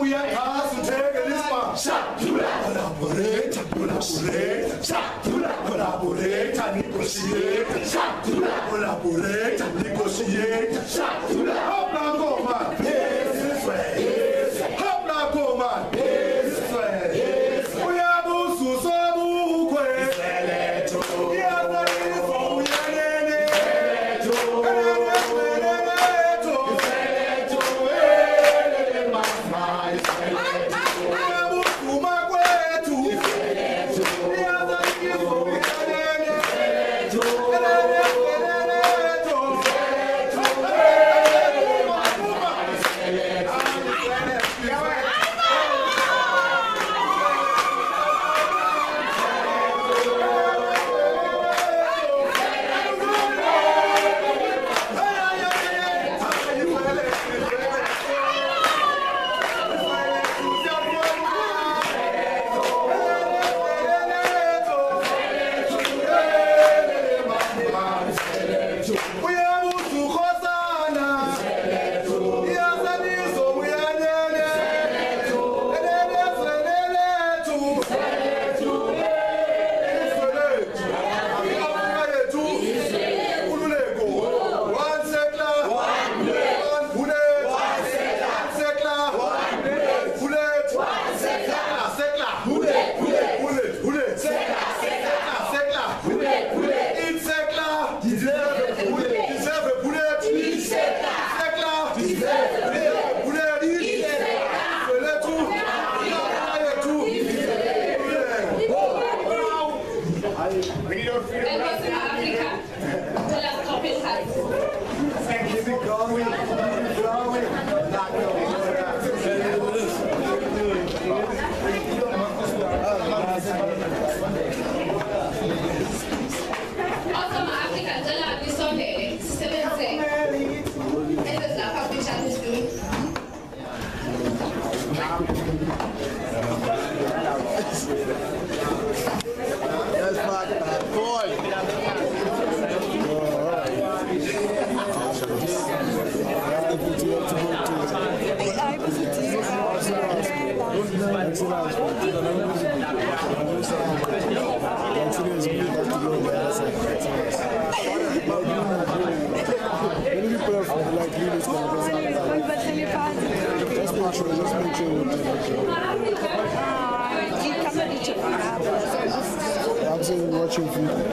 uyakhaza utheke lisma collaborate collaborate collaborate negotiate collaborate negotiate hop Absolutely watching video.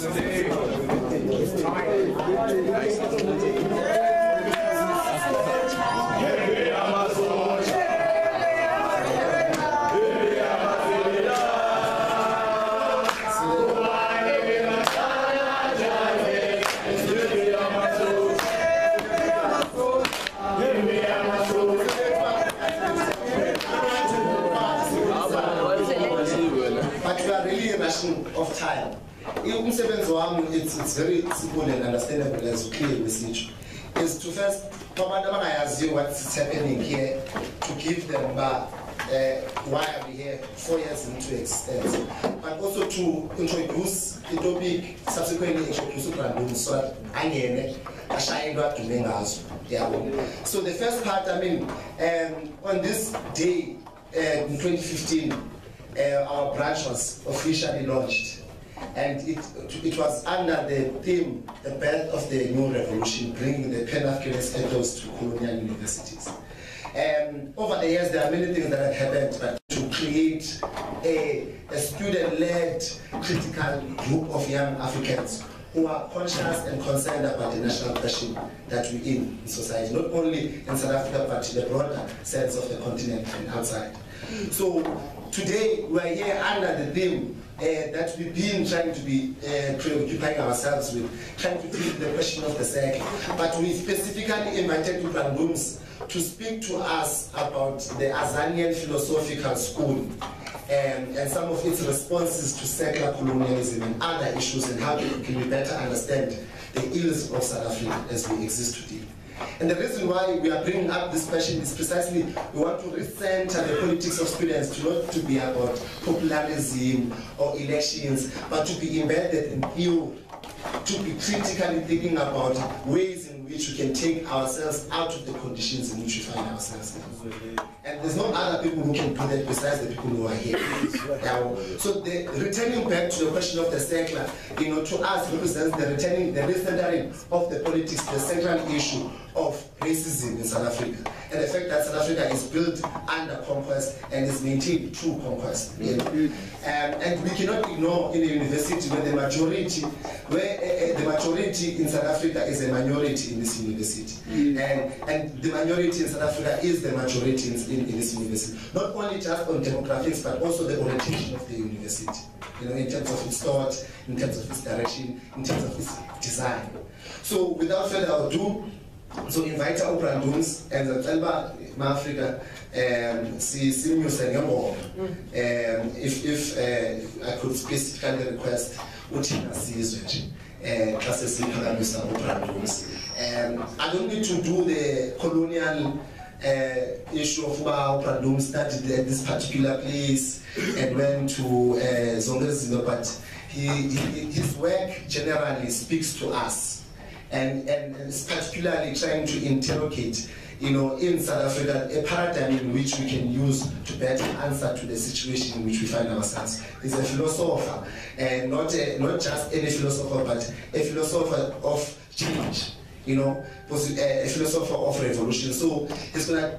But very simple and understandable as clear message is to first kwabantu abangayaziyo what's happening here to give them ba uh, why are we here four years into existence but also to introduce the topic subsequently introduce ubrandon so that angene ashaye into adume ngazo. So the first part i mean um, on this day uh, in 2015 uh, our branch was officially launched. And it, it was under the theme, the birth of the new revolution, bringing the Pan-Africanist ethos to colonial universities. Um, over the years, there are many things that have happened, but to create a, a student-led critical group of young Africans who are conscious and concerned about the national question that in in society, not only in South Africa, but in the broader sense of the continent and outside. So today we are here under the theme uh, that we've been trying to be uh, preoccupying ourselves with, trying to with the question of the circle. But we specifically invited Rooms to speak to us about the Azanian philosophical school um, and some of its responses to settler colonialism and other issues and how we can better understand the ills of South Africa as we exist today. And the reason why we are bringing up this question is precisely we want to recenter the politics of students to not to be about popularism or elections, but to be embedded in theory, to be critically thinking about ways which we can take ourselves out of the conditions in which we find ourselves in. And there's no other people who can do that besides the people who are here. So the returning back to the question of the secular, you know, to us represents the returning, the recentering of the politics, the central issue of racism in South Africa. And the fact that South Africa is built under conquest and is maintained through conquest. Um, and we cannot ignore in a university where the majority, where uh, uh, the in South Africa is a minority in this university. And, and the minority in South Africa is the majority in, in, in this university. Not only just on demographics, but also the orientation of the university. You know, in terms of its thought, in terms of its direction, in terms of its design. So without further ado, so invite ubrandons and the ngicela ma-afrika um si- simnyuse ngembongo um if if uh, i could specifically request uthina sizwe nje xa sesiphakamisa ubrandons um i don't need to do the colonial uh, issue of uba ubrandom studied at this particular place and went to uh, zonke but he, he, his work generally speaks to us. And, and, and particularly trying to interrogate you know, in South Africa, a paradigm in which we can use to better answer to the situation in which we find ourselves. He's a philosopher, and not, a, not just any philosopher, but a philosopher of change, you know, a philosopher of revolution. So he's gonna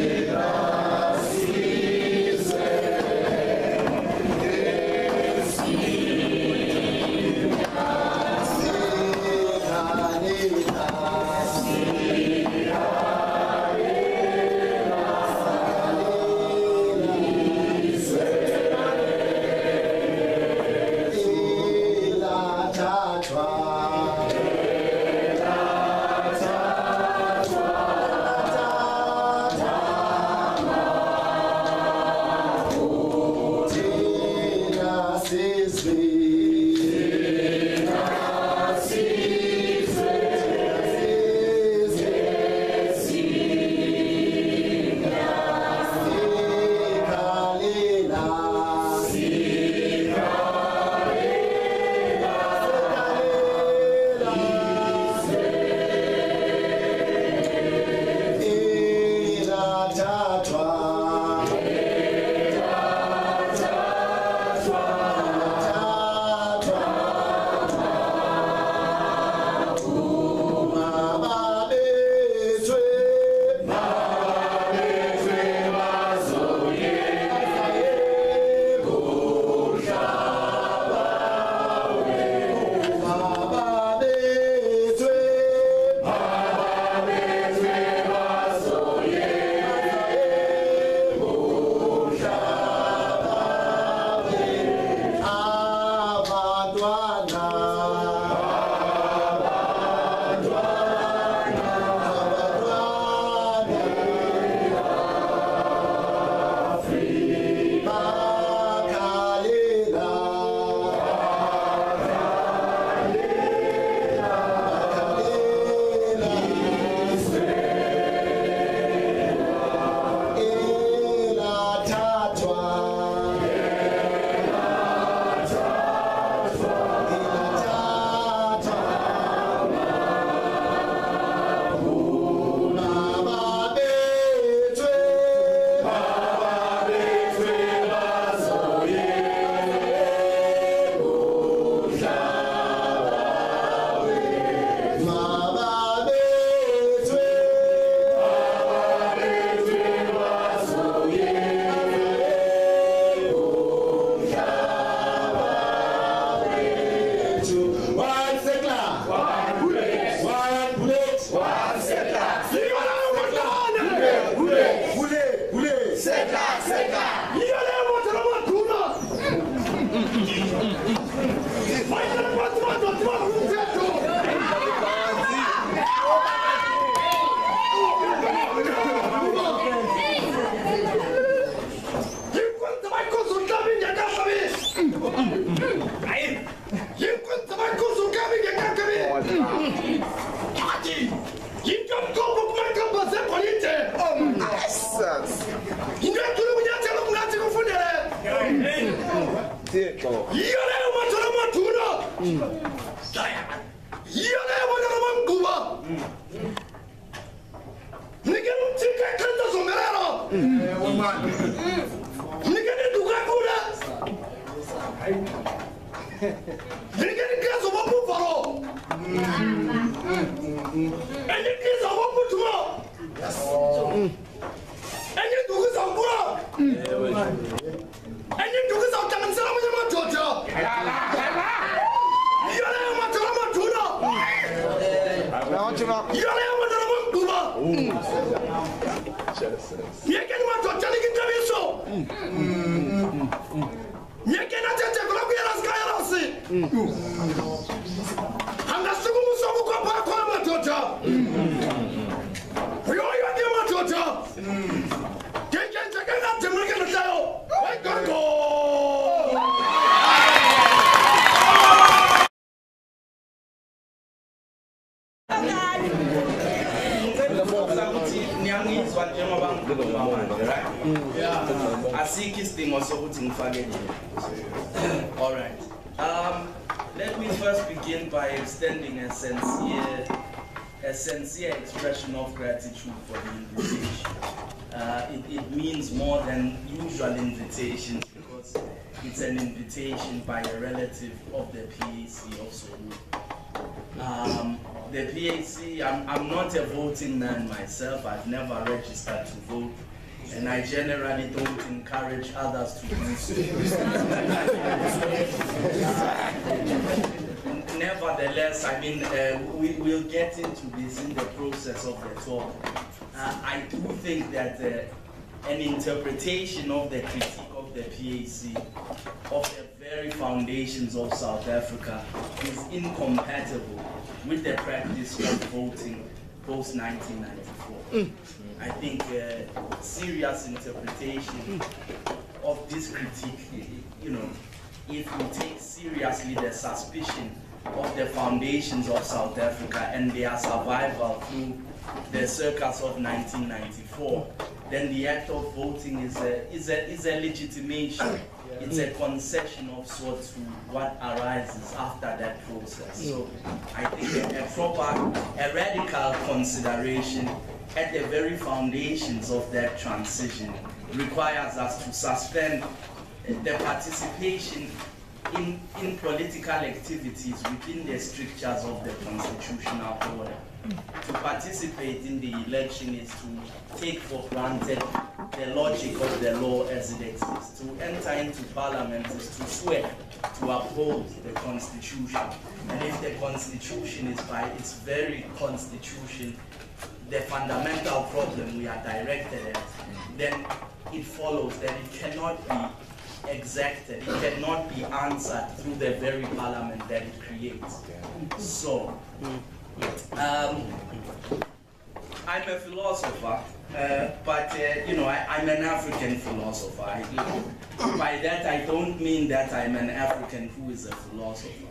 enyikiza bomuthuma enyidukiza mpula enyidukiza utanganisela munye madoda iyo leyo mathola amaduna iyo leyo bonyana bamguba yekeni madoda nikitabiso yekeni athethekola kuyelasikayelasi angasukumusoku kwaphakho amadoda uyoyo ke madoda ngenkenjekengademlekeletayo wegogo asikho isidingo sokuthi ngifake nje all right um, let me first begin by extending a sincere a sincere expression of gratitude for the invitation uh, it, it means more than usual invitations because it's an invitation by a relative of the PAC of Solu. Um, the PAC, I'm, not a voting man myself, I've never registered to vote, and I generally don't encourage others to do so. Nevertheless, I mean, uh, we, we'll get into this in the process of the talk. Uh, I do think that uh, an interpretation of the critique of the PAC, of the very foundations of South Africa, is incompatible with the practice of voting post 1994. I think uh, serious interpretation of this critique, you know, if we take seriously the suspicion of the foundations of South Africa and their survival through the circus of 1994, then the act of voting is a, is a, is a legitimation. It's a concession of sorts to what arises after that process. So I think a, a proper, a radical consideration at the very foundations of that transition requires us to suspend the participation in, in political activities within the strictures of the constitutional order. Mm. To participate in the election is to take for granted the logic of the law as it exists. To enter into parliament is to swear to uphold the constitution. And if the constitution is by its very constitution the fundamental problem we are directed at, then it follows that it cannot be exacted, it cannot be answered through the very parliament that it creates. So, um, I'm a philosopher, uh, but uh, you know, I, I'm an African philosopher. I, by that, I don't mean that I'm an African who is a philosopher.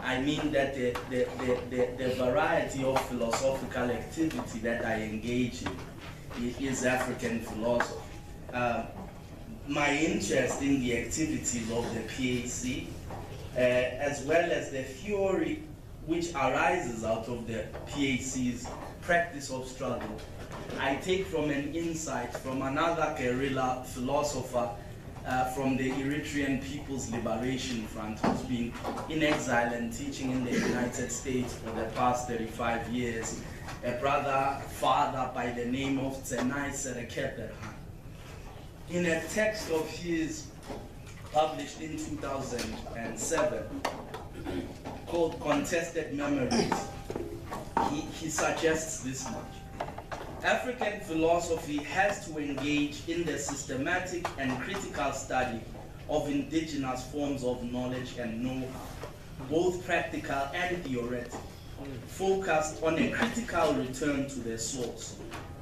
I mean that the, the, the, the, the variety of philosophical activity that I engage in is African philosophy. Uh, my interest in the activities of the PAC, uh, as well as the theory which arises out of the PAC's practice of struggle, I take from an insight from another guerrilla philosopher uh, from the Eritrean People's Liberation Front, who's been in exile and teaching in the United States for the past 35 years, a brother, father by the name of Tsenay Serequeberhan. In a text of his published in 2007 called Contested Memories, he, he suggests this much. African philosophy has to engage in the systematic and critical study of indigenous forms of knowledge and know-how, both practical and theoretical, focused on a critical return to the source,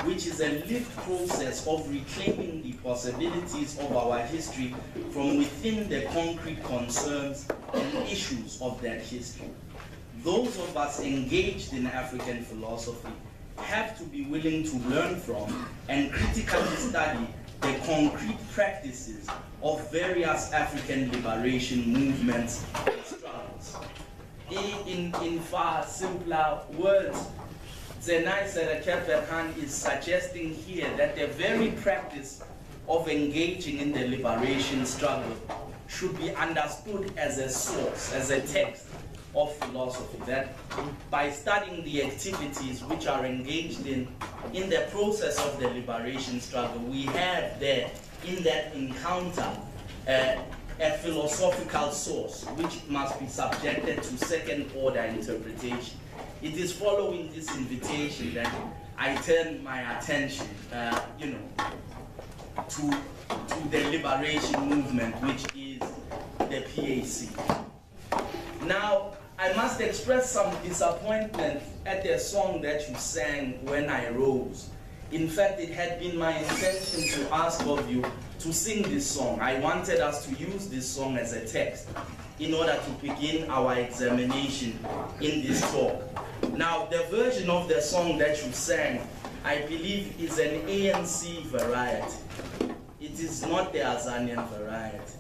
which is a lived process of reclaiming the possibilities of our history from within the concrete concerns and issues of that history. Those of us engaged in African philosophy have to be willing to learn from and critically study the concrete practices of various African liberation movements and struggles. In, in, far simpler words, Tsenay Serequeberhan is suggesting here that the very practice of engaging in the liberation struggle should be understood as a source, as a text of philosophy. That by studying the activities which are engaged in in the process of the liberation struggle, we have there in that encounter uh, a philosophical source which must be subjected to second order interpretation. It is following this invitation that I turn my attention, uh, you know, to, to the liberation movement, which is the PAC. Now, I must express some disappointment at the song that you sang when I rose. In fact, it had been my intention to ask of you to sing this song. I wanted us to use this song as a text in order to begin our examination in this talk. Now, the version of the song that you sang, I believe, is an ANC variety. It is not the Azanian variety.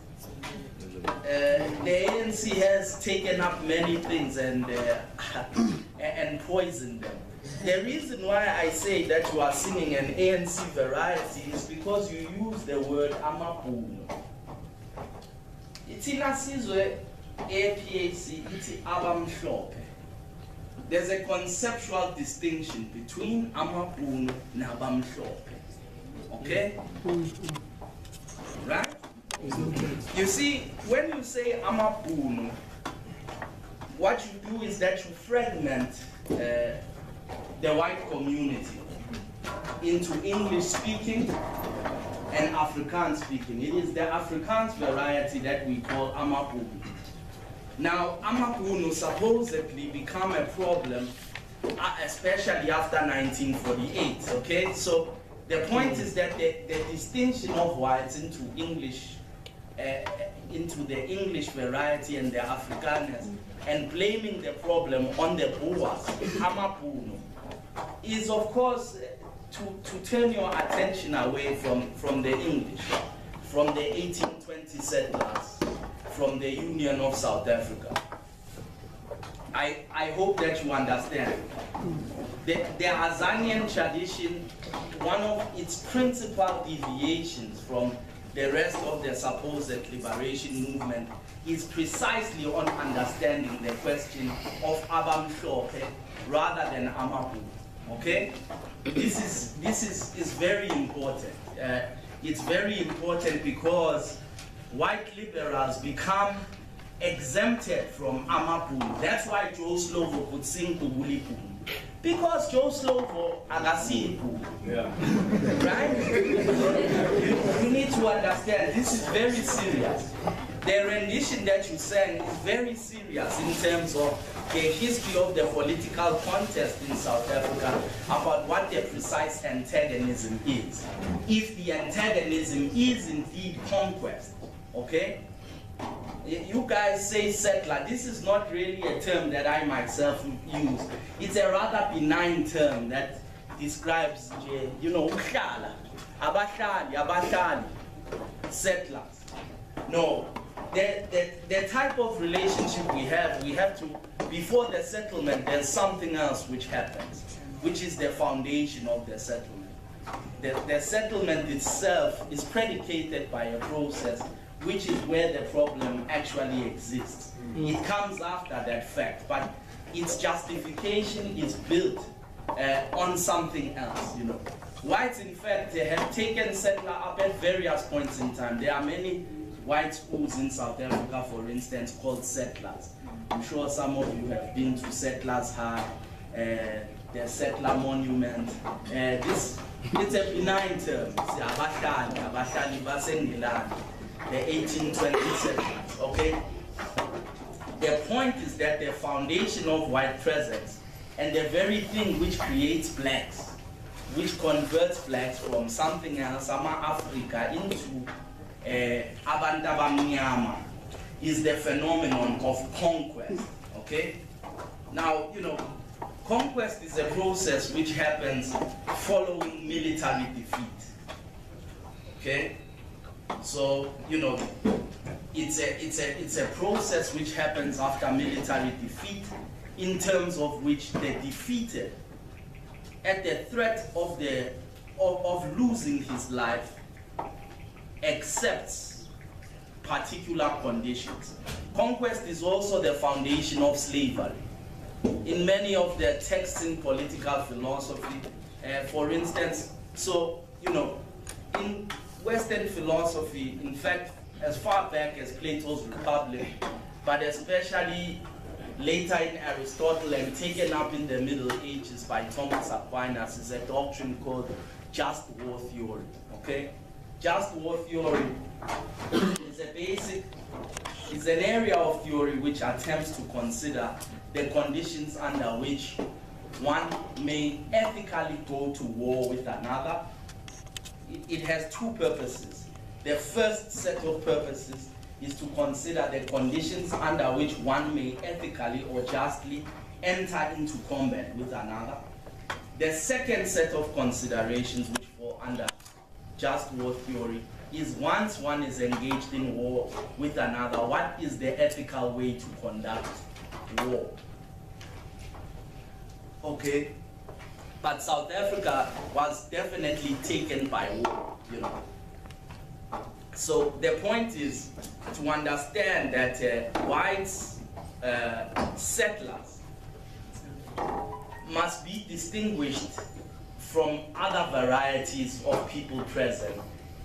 Uh, the ANC has taken up many things and, uh, and poisoned them. The reason why I say that you are singing an ANC variety is because you use the word amapuno. Thina sizwe APAC ithi abamhlophe. There's a conceptual distinction between amapuno nabamhlophe. Okay? Right? You see, when you say amapuno, what you do is that you fragment uh, the white community into English speaking and Afrikaans speaking. It is the Afrikaans variety that we call Amapuno. Now, Amapuno supposedly become a problem, uh, especially after 1948, okay? So the point is that the, the distinction of whites into English, Uh, uh, into the English variety and the Afrikaners, and blaming the problem on the Boers, Amapuno, is of course uh, to, to turn your attention away from, from the English, from the 1820 settlers, from the Union of South Africa. I, I hope that you understand. The, the Azanian tradition, one of its principal deviations from the rest of the supposed liberation movement is precisely on understanding the question of Abam Shope rather than Amapu. Okay? This is, this is, is very important. Uh, it's very important because white liberals become exempted from Amapu. That's why Joe Slovo could sing Kubuli Because Joe Slovo agasi Yeah. Right? you, you need to understand this is very serious the rendition that you sang is very serious in terms of the history of the political contest in South Africa about what the precise antagonism is. If the antagonism is indeed conquest, okay? You guys say settler. This is not really a term that I myself use. It's a rather benign term that describes, you know, abahlali, abahlali, settlers. No, the, the, the type of relationship we have, we have to, before the settlement, there's something else which happens, which is the foundation of the settlement. The, the settlement itself is predicated by a process which is where the problem actually exists. Mm. It comes after that fact, but its justification is built uh, on something else, you know. Whites, in fact, they have taken settler up at various points in time. There are many white schools in South Africa, for instance, called settlers. I'm sure some of you have been to Settlers High, uh, the settler monument. Uh, this it's a benign term. The 1820 settlers. Okay. The point is that the foundation of white presence and the very thing which creates blacks, which converts blacks from something else, Sama Africa, into uh, abantu is the phenomenon of conquest, okay? Now, you know, conquest is a process which happens following military defeat, okay? So, you know, it's a, it's, a, it's a process which happens after military defeat in terms of which the defeated, at the threat of, the, of, of losing his life, accepts particular conditions. Conquest is also the foundation of slavery. In many of the texts in political philosophy, uh, for instance, so, you know, in Western philosophy, in fact, as far back as Plato's Republic, but especially later in Aristotle and taken up in the Middle Ages by Thomas Aquinas, is a doctrine called just war theory, okay? just war theory is a basic, is an area of theory which attempts to consider the conditions under which one may ethically go to war with another. It, it has two purposes. The first set of purposes is to consider the conditions under which one may ethically or justly enter into combat with another. The second set of considerations which fall under just war theory is once one is engaged in war with another, what is the ethical way to conduct war? Okay, but South Africa was definitely taken by war, you know. So the point is to understand that uh, whites uh, settlers must be distinguished from other varieties of people present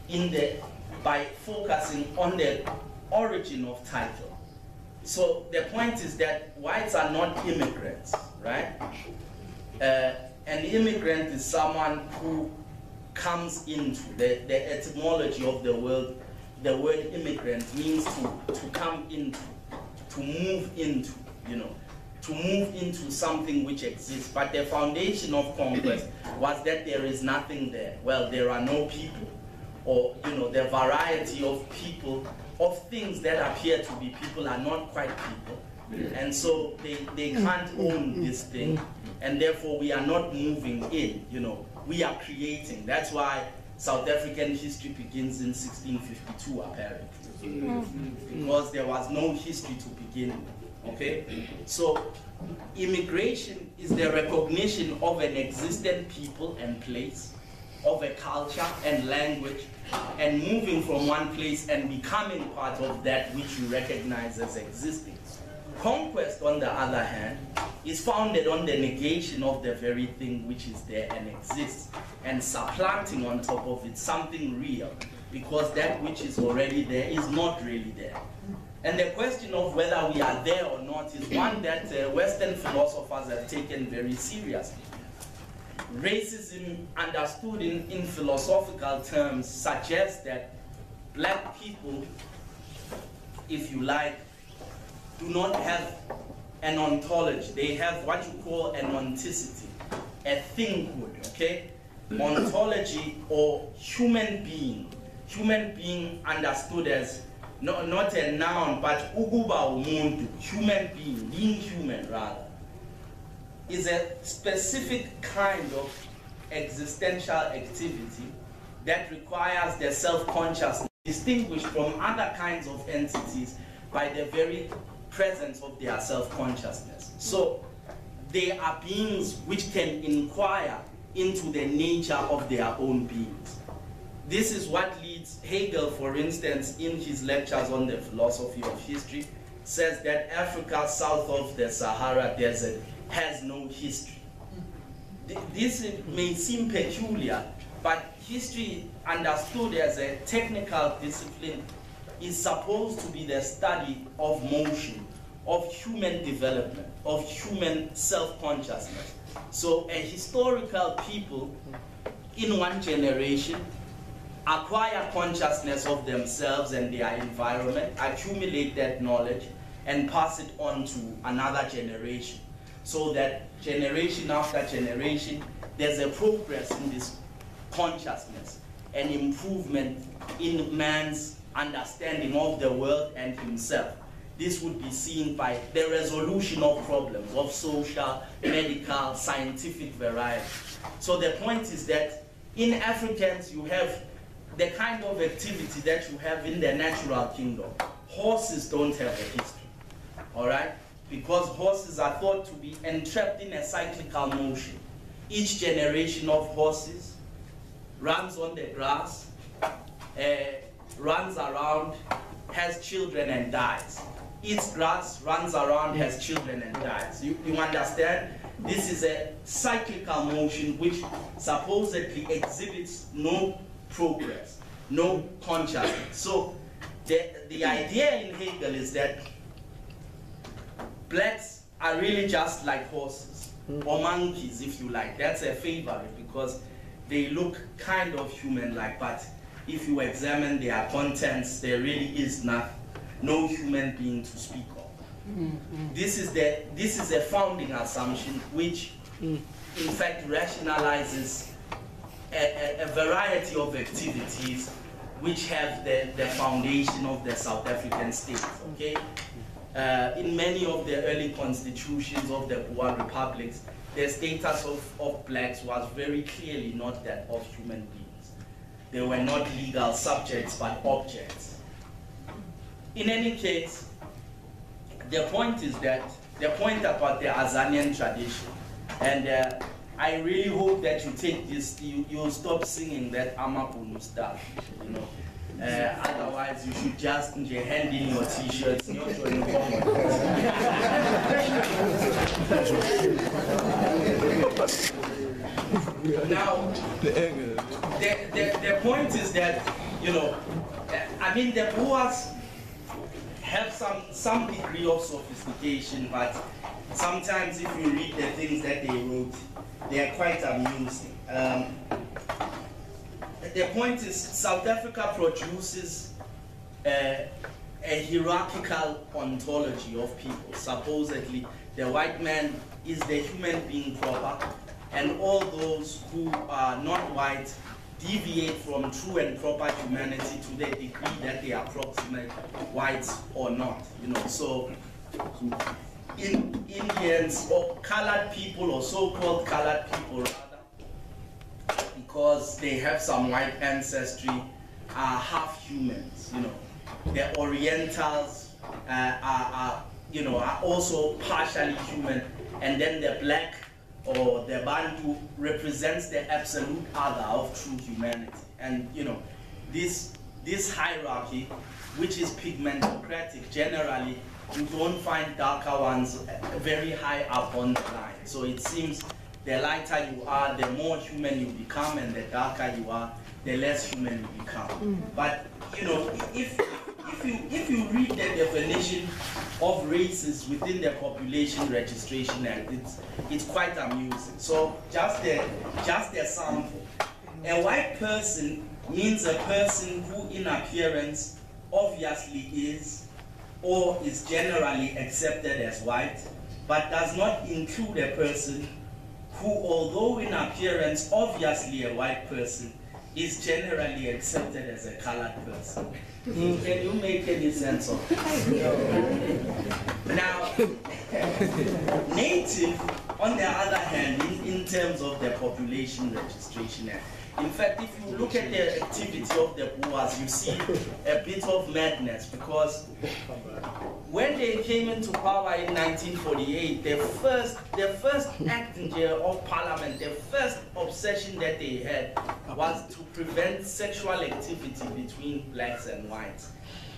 in the by focusing on the origin of title. So the point is that whites are not immigrants, right? Uh, an immigrant is someone who comes into the, the etymology of the word. The word immigrant means to, to come into, to move into, you know, to move into something which exists. But the foundation of conquest was that there is nothing there. Well, there are no people, or you know, the variety of people, of things that appear to be people are not quite people. And so they, they can't own this thing, and therefore we are not moving in, you know, we are creating. That's why South African history begins in 1652, apparently, because there was no history to begin with. Okay? So, immigration is the recognition of an existent people and place, of a culture and language, and moving from one place and becoming part of that which you recognize as existing. Conquest, on the other hand, is founded on the negation of the very thing which is there and exists, and supplanting on top of it something real, because that which is already there is not really there. And the question of whether we are there or not is one that uh, Western philosophers have taken very seriously. Racism, understood in, in philosophical terms, suggests that black people, if you like, do not have an ontology. They have what you call an onticity, a thinghood, okay? Ontology or human being. Human being understood as no, not a noun, but ukuba umuntu, human being, being human rather, is a specific kind of existential activity that requires the self-consciousness distinguished from other kinds of entities by the very presence of their self-consciousness. So they are beings which can inquire into the nature of their own beings. This is what leads Hegel, for instance, in his lectures on the philosophy of history, says that Africa south of the Sahara Desert has no history. This may seem peculiar, but history understood as a technical discipline is supposed to be the study of motion, of human development, of human self-consciousness. So a historical people in one generation acquire consciousness of themselves and their environment, accumulate that knowledge, and pass it on to another generation. So that generation after generation, there's a progress in this consciousness, an improvement in man's understanding of the world and himself. This would be seen by the resolution of problems of social, medical, scientific variety. So the point is that in Africans, you have the kind of activity that you have in the natural kingdom. Horses don't have a history, all right? Because horses are thought to be entrapped in a cyclical motion. Each generation of horses runs on the grass, uh, runs around, has children and dies. Eats grass, runs around, has children and dies. You, you understand? This is a cyclical motion which supposedly exhibits no progress, no consciousness. So the, the idea in Hegel is that blacks are really just like horses, hmm. or monkeys if you like. That's a favorite because they look kind of human-like, but if you examine their contents, there really is not, no human being to speak of. This is the this is a founding assumption which, in fact, rationalizes a, a, a variety of activities which have the, the foundation of the South African state. Okay, uh, in many of the early constitutions of the Boer republics, the status of, of blacks was very clearly not that of human beings. They were not legal subjects but objects. In any case, the point is that, the point about the Azanian tradition, and uh, I really hope that you take this, you, you'll stop singing that Amabhunu stuff, you know. Uh, otherwise, you should just hand in your t-shirts, not your uniform. now, the, the, the point is that, you know, I mean, the Boers have some, some degree of sophistication, but sometimes if you read the things that they wrote, they are quite amusing. Um, the point is, South Africa produces a, a hierarchical ontology of people. Supposedly, the white man is the human being proper, and all those who are not white deviate from true and proper humanity to the degree that they approximate whites or not. You know, so in Indians or colored people or so-called colored people rather, because they have some white ancestry, are half humans. You know, the Orientals uh, are, are, you know, are also partially human, and then the black or the Bantu represents the absolute other of true humanity. And you know, this this hierarchy, which is pigmentocratic, generally you don't find darker ones very high up on the line. So it seems the lighter you are, the more human you become, and the darker you are, the less human you become. Mm. But you know, if if you if you read the definition of races within the Population Registration Act, it's it's quite amusing. So just the just the sample. A white person means a person who in appearance obviously is or is generally accepted as white, but does not include a person who, although in appearance obviously a white person, is generally accepted as a colored person. Mm. Can you make any sense of it? now, native, on the other hand, in, terms of the Population Registration Act, in fact, if you look at the activity of the Boers, you see a bit of madness because when they came into power in 1948, the first, the first act of parliament, the first obsession that they had was to prevent sexual activity between blacks and whites.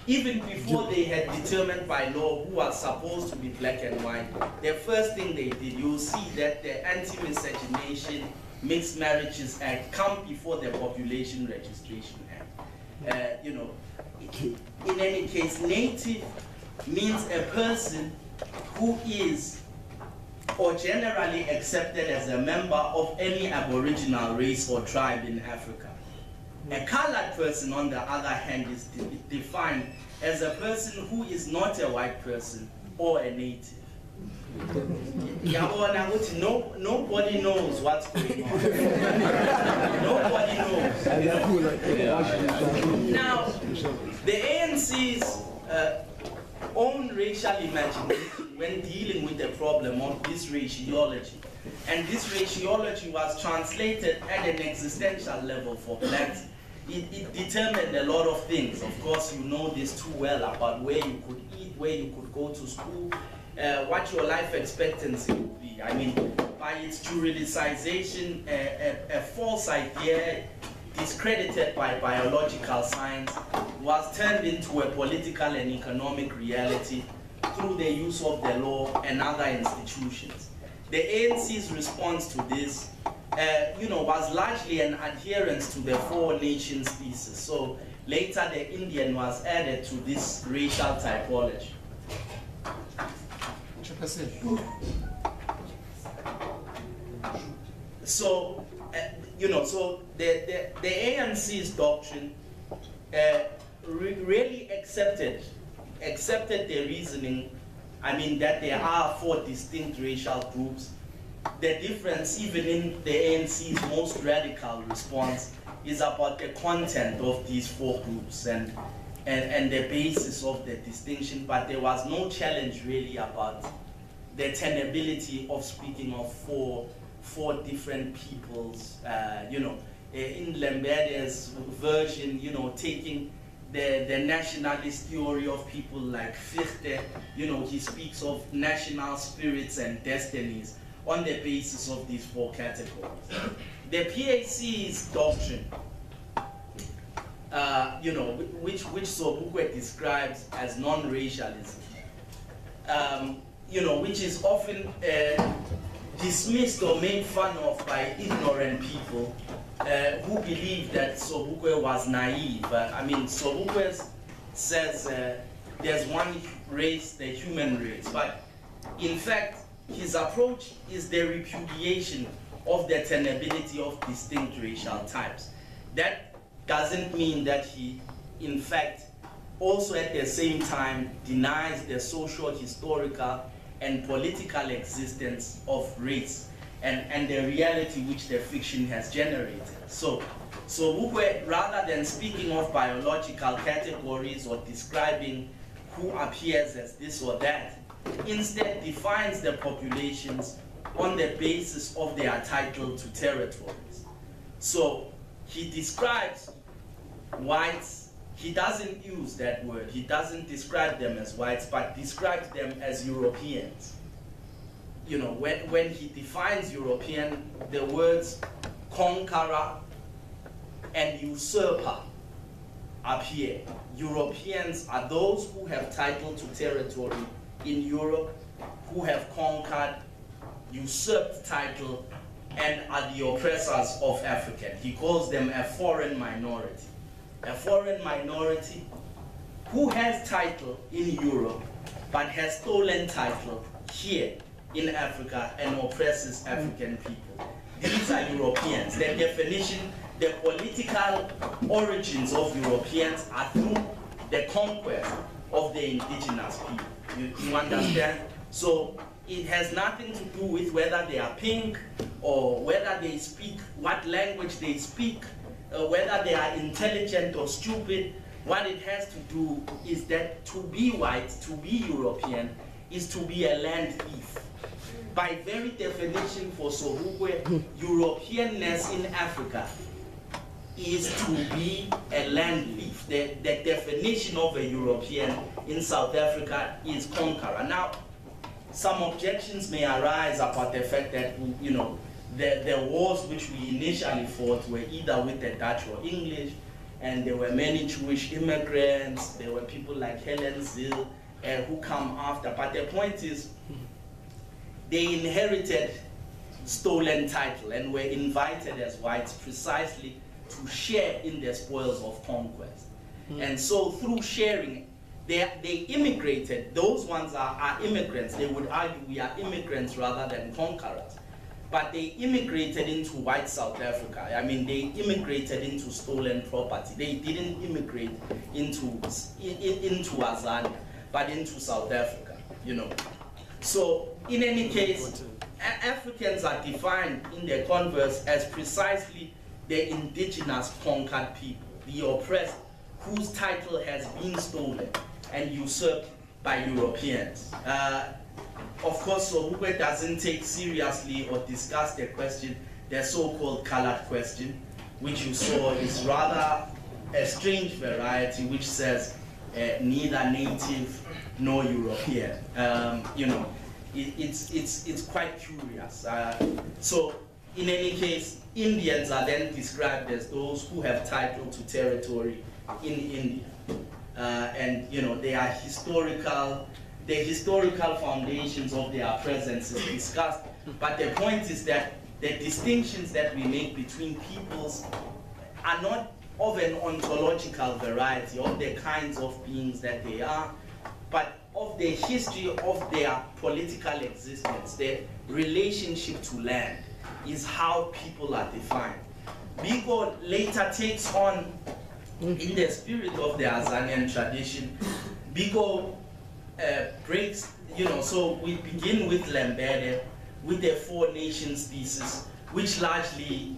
Even before they had determined by law who was supposed to be black and white, the first thing they did, you'll see that the Anti-Miscegenation Mixed Marriages Act come before the Population Registration Act. Uh, you know, in any case, native means a person who is or generally accepted as a member of any aboriginal race or tribe in Africa. A colored person, on the other hand, is de defined as a person who is not a white person or a native. no, nobody knows what's going on nobody knows now the anc's uh, own racial imagination when dealing with the problem of this raciology. And this raciology was translated at an existential level for blacks. It, it, determined a lot of things. Of course, you know this too well about where you could eat, where you could go to school, uh, what your life expectancy would be. I mean, by its juridicization, a, a, a false idea discredited by biological science, was turned into a political and economic reality through the use of the law and other institutions. The ANC's response to this, uh, you know, was largely an adherence to the four nations thesis. So later the Indian was added to this racial typology. So uh, you know, so the, the, the ANC's doctrine uh, re really accepted, accepted the reasoning, I mean, that there are four distinct racial groups. The difference, even in the ANC's most radical response, is about the content of these four groups and, and, and the basis of the distinction, but there was no challenge really about the tenability of speaking of four four different peoples, uh, you know, in Lembede's version, you know, taking the, the nationalist theory of people like Fichte, you know, he speaks of national spirits and destinies on the basis of these four categories. The PAC's doctrine, uh, you know, which, which Sobukwe describes as non-racialism, um, you know, which is often uh, dismissed or made fun of by ignorant people uh, who believe that Sobukwe was naive. Uh, I mean, Sobukwe says uh, there's one race, the human race, but in fact, his approach is the repudiation of the tenability of distinct racial types. That doesn't mean that he, in fact, also at the same time denies the social, historical, and political existence of race and, and the reality which the fiction has generated. So, so rather than speaking of biological categories or describing who appears as this or that, instead defines the populations on the basis of their title to territories. So he describes whites, he doesn't use that word, he doesn't describe them as whites, but describes them as Europeans. You know, when, when he defines European, the words conqueror and usurper appear. Europeans are those who have title to territory in Europe, who have conquered, usurped title, and are the oppressors of African. He calls them a foreign minority. A foreign minority who has title in Europe, but has stolen title here in Africa and oppresses African people. These are Europeans. The definition, the political origins of Europeans are through the conquest of the indigenous people. You, you understand? So it has nothing to do with whether they are pink or whether they speak, what language they speak, uh, whether they are intelligent or stupid. What it has to do is that to be white, to be European, is to be a land thief. By very definition for Sobukwe, Europeanness in Africa is to be a land thief. The, the definition of a European in South Africa is conqueror. Now, some objections may arise about the fact that, you know, the, the wars which we initially fought were either with the Dutch or English, and there were many Jewish immigrants, there were people like Helen Zille uh, who come after. But the point is, they inherited stolen title and were invited as whites precisely to share in the spoils of conquest. Mm. And so through sharing, they, they immigrated. Those ones are, are immigrants. They would argue we are immigrants rather than conquerors. But they immigrated into white South Africa. I mean, they immigrated into stolen property. They didn't immigrate into, in, into Azania, but into South Africa, you know. So, in any case, Africans are defined in the converse as precisely the indigenous conquered people, the oppressed, whose title has been stolen and usurped by Europeans. Uh, of course, Sobukwe doesn't take seriously or discuss the question, the so-called colored question, which you saw is rather a strange variety which says uh, neither native nor European. Um, you know, it, it's, it's, it's quite curious. Uh, so in any case, Indians are then described as those who have title to territory in India. Uh, and you know, they are historical, the historical foundations of their presence is discussed. But the point is that the distinctions that we make between peoples are not of an ontological variety, of the kinds of beings that they are, but of the history of their political existence, their relationship to land is how people are defined. Biko later takes on, in the spirit of the Azanian tradition, Biko uh, breaks, you know, so we begin with Lembede, with the four nations thesis, which largely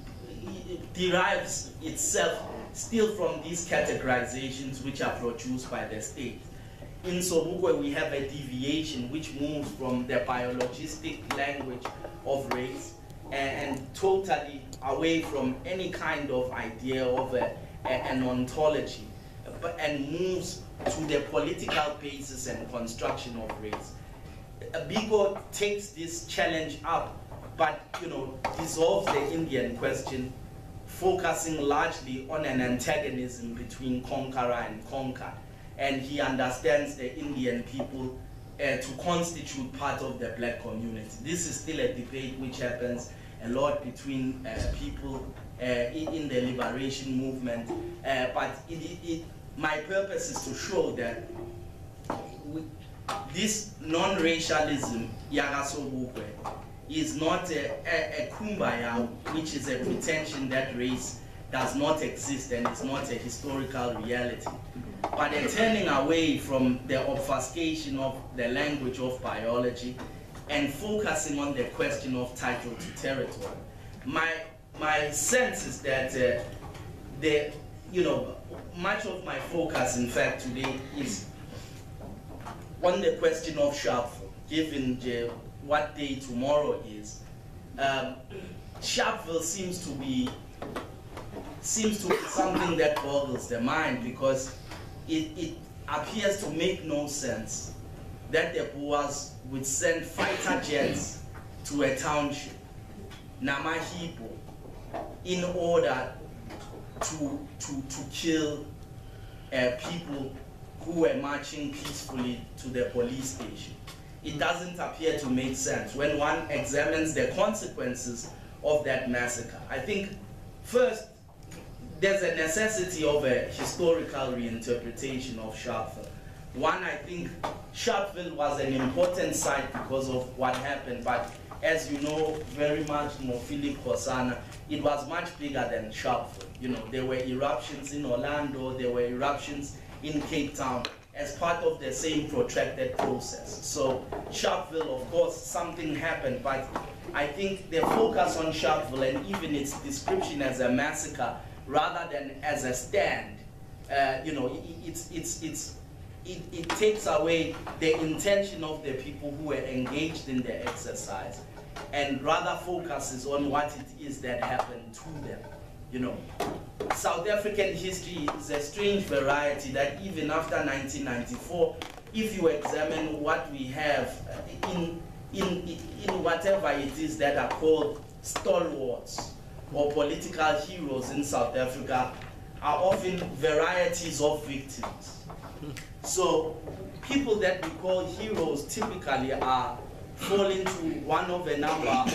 derives itself still from these categorizations which are produced by the state. In Sobukwe, we have a deviation which moves from the biologistic language of race and, and totally away from any kind of idea of a, a, an ontology, but, and moves to the political basis and construction of race. Biko takes this challenge up, but you know dissolves the Indian question, focusing largely on an antagonism between conqueror and conquered, and he understands the Indian people uh, to constitute part of the black community. This is still a debate which happens a lot between uh, people uh, in, in, the liberation movement, uh, but it, it, my purpose is to show that we, this non-racialism, is not a, a, a, kumbaya, which is a pretension that race does not exist and is not a historical reality, but a turning away from the obfuscation of the language of biology and focusing on the question of title to territory. My, my sense is that uh, the, you know, much of my focus, in fact, today is on the question of Sharpeville, given the, what day tomorrow is. Um, Sharpeville seems to be seems to be something that boggles the mind because it, it appears to make no sense that the Boers would send fighter jets to a township, Namahipo, in order to, to, to kill uh, people who were marching peacefully to the police station. It doesn't appear to make sense when one examines the consequences of that massacre. I think, first, there's a necessity of a historical reinterpretation of Sharpeville. One, I think Sharpeville was an important site because of what happened, but as you know very much, Philip Kgosana, it was much bigger than Sharpeville. You know, there were eruptions in Orlando, there were eruptions in Cape Town as part of the same protracted process. So Sharpeville, of course, something happened, but I think the focus on Sharpeville and even its description as a massacre rather than as a stand, uh, you know, it, it's, it's, it's, it, it takes away the intention of the people who were engaged in the exercise and rather focuses on what it is that happened to them. You know, South African history is a strange variety that even after 1994, if you examine what we have uh, in, in, in whatever it is that are called stalwarts or political heroes in South Africa, are often varieties of victims. So people that we call heroes typically are fall into one of a number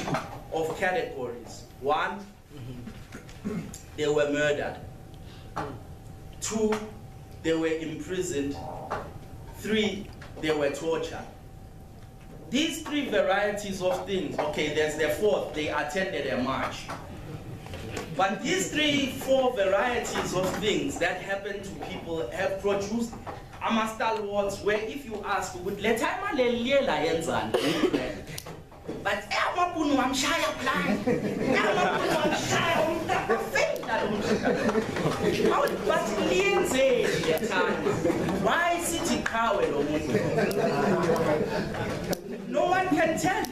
of categories. One, they were murdered. Two, they were imprisoned. Three, they were tortured. These three varieties of things, okay, there's the fourth, they attended a march. But these three, four varieties of things that happen to people have produced ama-stalwarts where if you ask ukuthi le time alelilela yenzani? But eh, amabhunu wamshaya plan. Eh, amabhunu wamshaya umntafenda but liyenzeni le time why sithi qhawe lo muntu no one can tell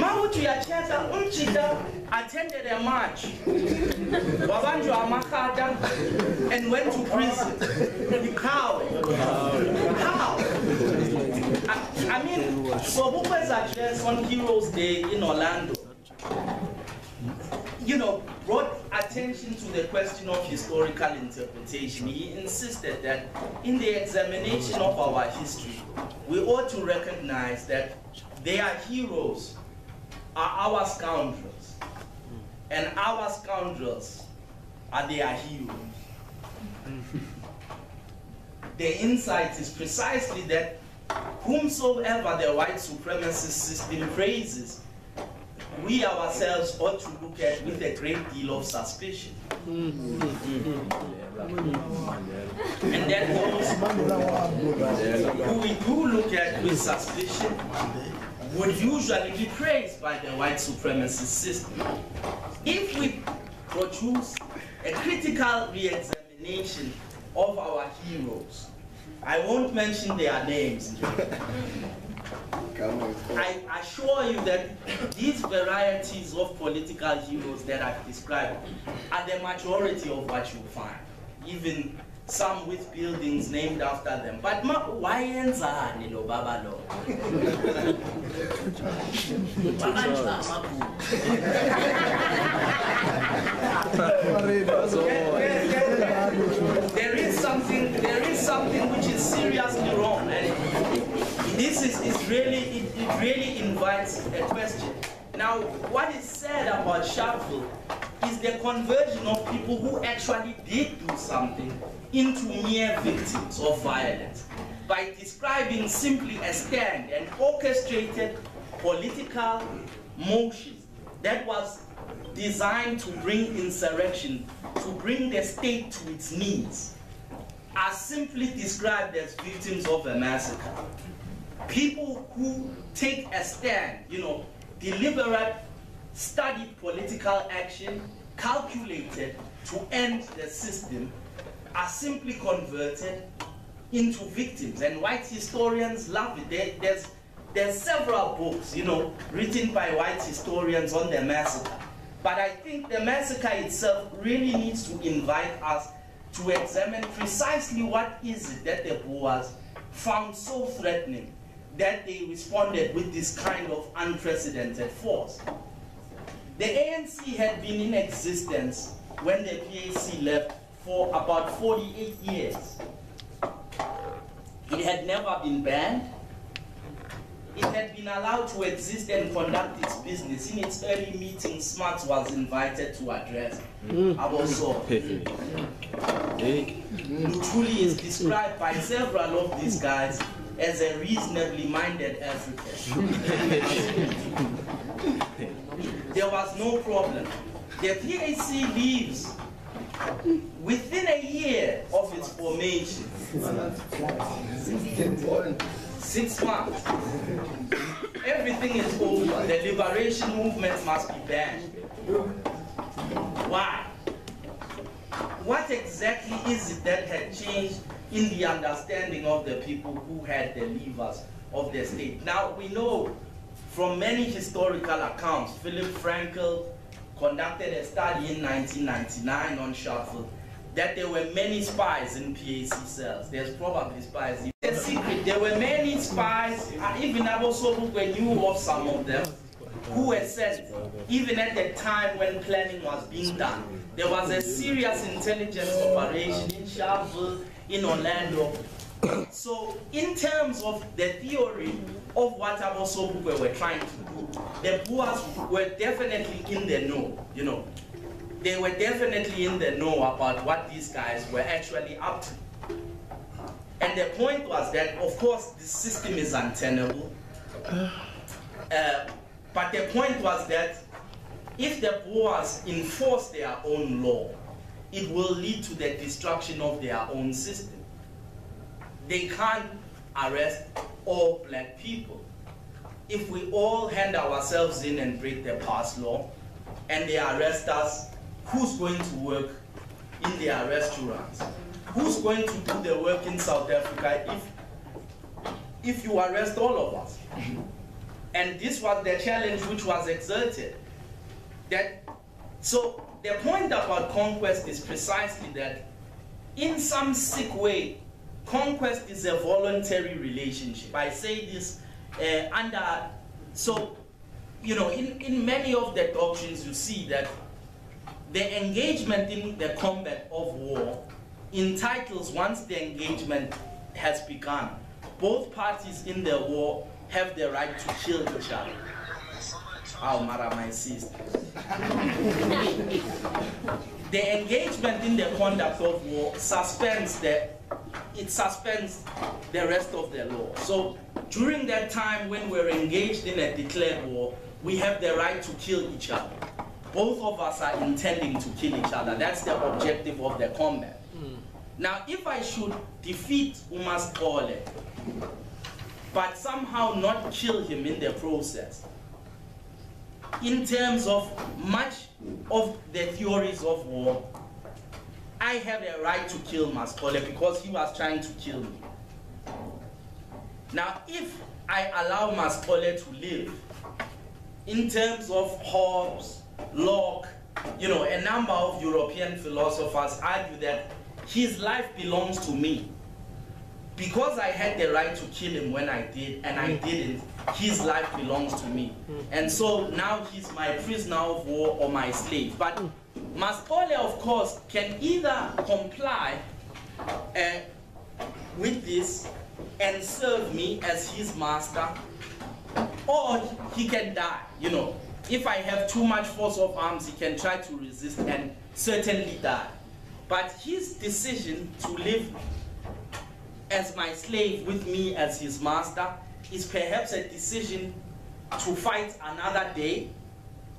mawuthi uyacheka umjida attended a march wabanjwa amahata and went to prison. Iqhawe how? I, I mean Sobukwe's address on Heroes Day in Orlando you know, brought attention to the question of historical interpretation. He insisted that in the examination of our history, we ought to recognize that their heroes are our scoundrels, and our scoundrels are their heroes. the insight is precisely that whomsoever the white supremacist system praises, we ourselves ought to look at with a great deal of suspicion. And that those who we do look at with suspicion would usually be praised by the white supremacist system. If we produce a critical re-examination of our heroes, I won't mention their names, I assure you that these varieties of political heroes that I've described are the majority of what you find. Even some with buildings named after them. But wayenzani lo baba lo? There is something there is something which is seriously wrong and this is, is really it, it really invites a question now what is said about sharpeville is the conversion of people who actually did do something into mere victims of violence by describing simply a stand and orchestrated political motion that was designed to bring insurrection, to bring the state to its knees, are simply described as victims of a massacre. People who take a stand, you know, deliberate, studied political action, calculated to end the system, are simply converted into victims. And white historians love it. There, there's, there's several books, you know, written by white historians on the massacre. But I think the massacre itself really needs to invite us to examine precisely what is it that the Boers found so threatening that they responded with this kind of unprecedented force. The ANC had been in existence when the PAC left for about 48 years. It had never been banned, it had been allowed to exist and conduct its business. In its early meetings, Smuts was invited to address mm. Aboso. Luthuli is described by several of these guys as a reasonably minded African. there was no problem. The PAC leaves within a year of its formation six months. Everything is over. The liberation movement must be banned. Why? What exactly is it that had changed in the understanding of the people who had the levers of the state? Now, we know from many historical accounts, Philip Frankel conducted a study in 1999 on Sharpeville that there were many spies in PAC cells. There's probably spies. A secret. There were many spies, and even Abu Sobukwe knew of some of them, who were sent even at the time when planning was being done. There was a serious intelligence operation in Sharpeville, in Orlando. So in terms of the theory of what Abu Sobukwe were trying to do, the Boers were definitely in the know, you know they were definitely in the know about what these guys were actually up to. And the point was that, of course, the system is untenable. Uh, but the point was that if the Boers enforce their own law, it will lead to the destruction of their own system. They can't arrest all black people. If we all hand ourselves in and break the pass law, and they arrest us who's going to work in their restaurants? Who's going to do the work in South Africa if, if you arrest all of us? And this was the challenge which was exerted. That, so the point about conquest is precisely that in some sick way, conquest is a voluntary relationship. I say this uh, under, so, you know, in, in many of the doctrines you see that the engagement in the combat of war entitles once the engagement has begun, both parties in the war have the right to kill each other. Oh, Mara, my sister. the engagement in the conduct of war suspends the it suspends the rest of the law. So during that time when we're engaged in a declared war, we have the right to kill each other both of us are intending to kill each other. That's the objective of the combat. Mm. Now, if I should defeat Umas Kole, but somehow not kill him in the process, in terms of much of the theories of war, I have a right to kill Maskole because he was trying to kill me. Now, if I allow Mascole to live. In terms of Hobbes, Locke, you know, a number of European philosophers argue that his life belongs to me. Because I had the right to kill him when I did, and I mm. didn't, his life belongs to me. Mm. And so now he's my prisoner of war or my slave. But mm. Mascole, of course, can either comply uh, with this and serve me as his master, or he can die, you know. If I have too much force of arms, he can try to resist and certainly die. But his decision to live as my slave with me as his master is perhaps a decision to fight another day,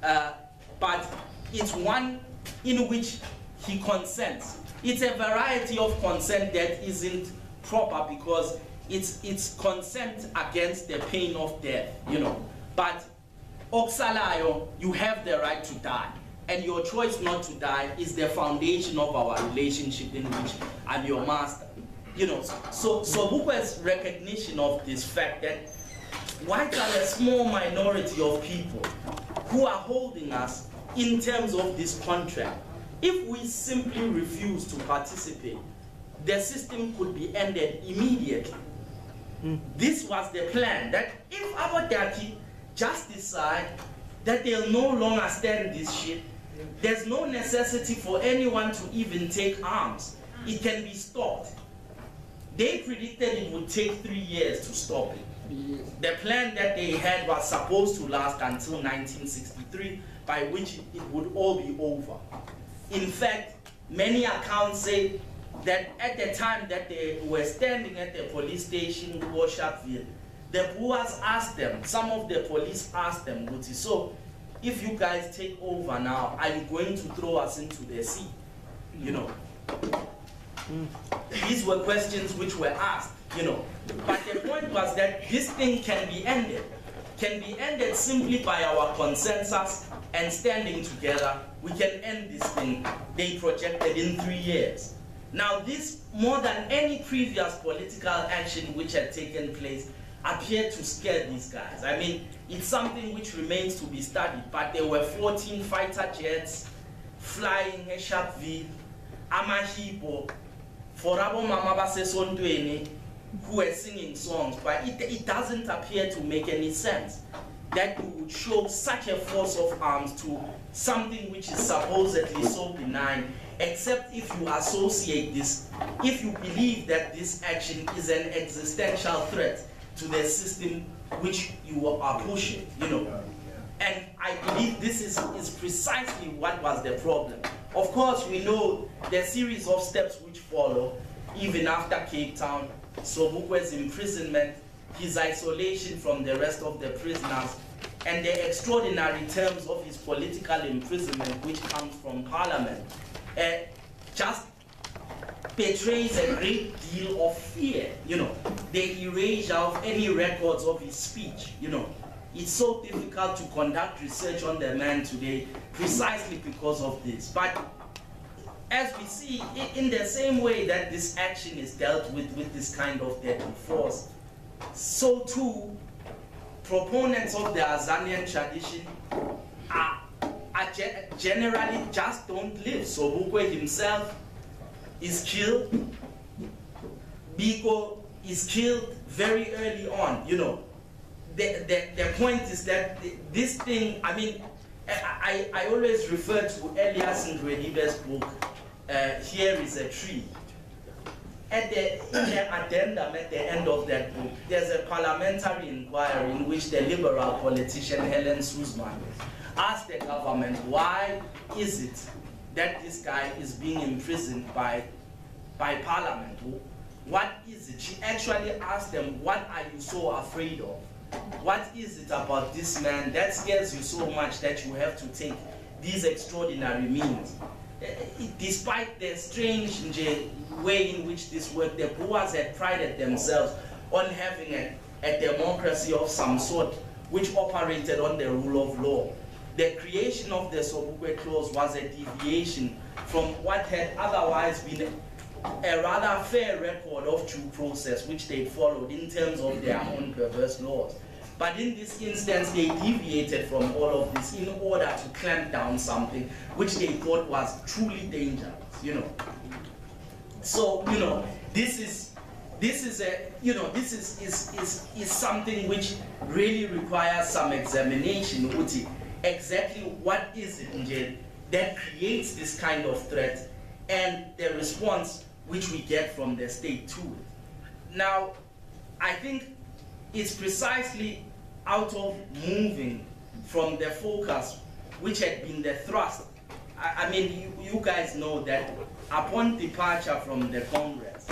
uh, but it's one in which he consents. It's a variety of consent that isn't proper because it's, it's consent against the pain of death, you know. But Oksalayo, you have the right to die. And your choice not to die is the foundation of our relationship in which I'm your master. You know, so, Sobukwe's recognition of this fact that whites are a small minority of people who are holding us in terms of this contract. If we simply refuse to participate, the system could be ended immediately. Hmm. This was the plan, that if Abadaki just decide that they'll no longer stand this shit, there's no necessity for anyone to even take arms. It can be stopped. They predicted it would take three years to stop it. The plan that they had was supposed to last until 1963, by which it would all be over. In fact, many accounts say that at the time that they were standing at the police station, in Sharpeville, the Boers asked them, some of the police asked them, so if you guys take over now, are you going to throw us into the sea? You know. Hmm. These were questions which were asked, you know. But the point was that this thing can be ended. Can be ended simply by our consensus and standing together. We can end this thing, they projected in three years. Now this, more than any previous political action which had taken place, appeared to scare these guys. I mean, it's something which remains to be studied, but there were 14 fighter jets flying a Sharpeville, Amahipo, Forabo Mama Basesontweni, who were singing songs, but it, it doesn't appear to make any sense that you would show such a force of arms to something which is supposedly so benign, except if you associate this, if you believe that this action is an existential threat to the system which you are pushing, you know. And I believe this is, is precisely what was the problem. Of course, we know the series of steps which follow, even after Cape Town, Sobukwe's imprisonment, his isolation from the rest of the prisoners, and the extraordinary terms of his political imprisonment, which comes from parliament, uh, just betrays a great deal of fear, you know, the erasure of any records of his speech, you know. It's so difficult to conduct research on the man today precisely because of this. But as we see, in the same way that this action is dealt with with this kind of deadly force, so too, proponents of the Azanian tradition are, are ge generally just don't live. Sobukwe himself is killed. Biko is killed very early on, you know. The, the, the point is that this thing, I mean, I, I, always refer to Elias Ntloedibe's book, uh, Here is a Tree. At the, in the addendum at the end of that book, there's a parliamentary inquiry in which the liberal politician Helen Suzman asked the government, why is it that this guy is being imprisoned by, by parliament? What is it? She actually asked them, what are you so afraid of? What is it about this man that scares you so much that you have to take these extraordinary means? Eh, eh, despite the strange way in which this worked, the Boers had prided themselves on having a, a democracy of some sort which operated on the rule of law. The creation of the Sobukwe Clause was a deviation from what had otherwise been a rather fair record of due process which they followed in terms of their own perverse laws. But in this instance, they deviated from all of this in order to clamp down something which they thought was truly dangerous, you know. So, you know, this is this is a you know this is is is, is something which really requires some examination Uti, exactly what is it that creates this kind of threat and the response which we get from the state to it now i think it's precisely out of moving from the focus which had been the thrust i, I mean you, you guys know that upon departure from the congress